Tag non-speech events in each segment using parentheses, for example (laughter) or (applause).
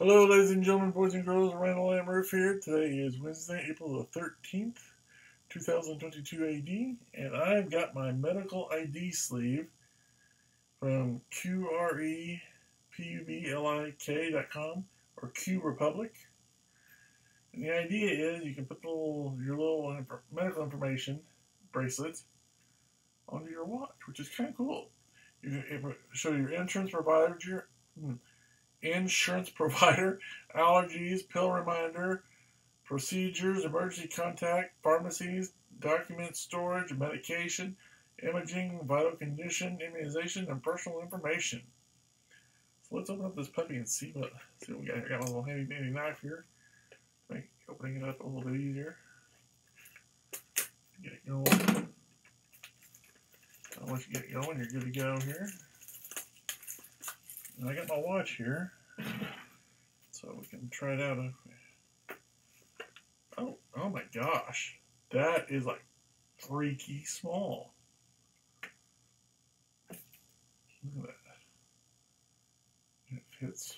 Hello, ladies and gentlemen, boys and girls. Randall M. Rueff here. Today is Wednesday, April the 13th, 2022 AD, and I've got my medical ID sleeve from QREPUBLIK.com or Q Republic. And the idea is you can put little, your little medical information bracelet onto your watch, which is kind of cool. You can show your insurance provider, your, hmm, insurance (laughs) provider, allergies, pill reminder, procedures, emergency contact, pharmacies, document storage, medication, imaging, vital condition, immunization, and personal information. So let's open up this puppy and see what see what we got here. Got a little handy dandy knife here. Make opening it up a little bit easier. Get it going. Once you get going, you're good to go here. And I got my watch here, so we can try it out. Oh, oh my gosh, that is like freaky small. Look at that. It fits.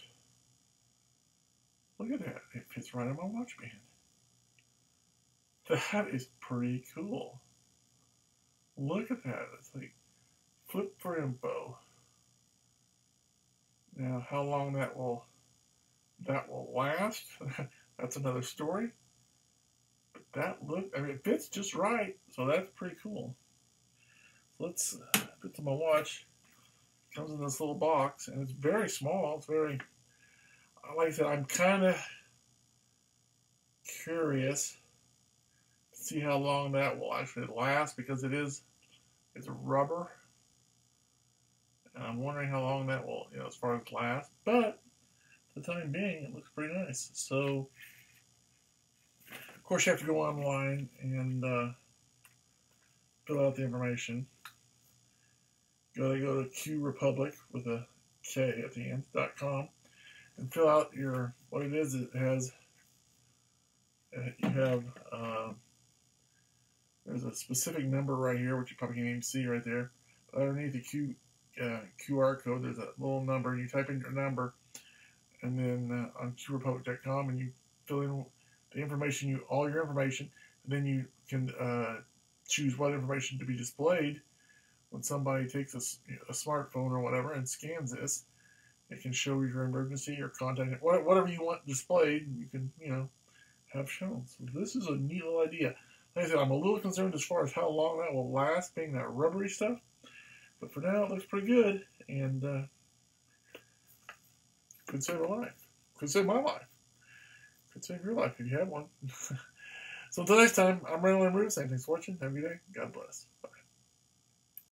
Look at that. It fits right on my watch band. That is pretty cool. Look at that. It's like flip for info. Now, how long that will that will last, (laughs) that's another story. But that look, I mean, it fits just right, so that's pretty cool. Let's uh, to my watch. It comes in this little box, and it's very small. It's very, like I said, I'm kind of curious to see how long that will actually last because it is, it's rubber. I'm wondering how long that will, you know, as far as last. But for the time being, it looks pretty nice. So, of course, you have to go online and uh, fill out the information. Go to go to Q Republic with a K at the end dot com and fill out your what it is. It has you have uh, there's a specific number right here, which you probably can't even see right there. Underneath the Q uh, QR code. There's a little number. You type in your number, and then uh, on QRepublik.com, and you fill in the information, you all your information, and then you can uh, choose what information to be displayed. When somebody takes a, a, smartphone or whatever and scans this, it can show your emergency or contact whatever you want displayed. You can you know have shown. So this is a neat little idea. Like I said, I'm a little concerned as far as how long that will last, being that rubbery stuff. But for now, it looks pretty good, and uh, could save a life. Could save my life. Could save your life if you have one. (laughs) so until next time, I'm Randall M. Rueff thanks for watching. Have a good day. God bless.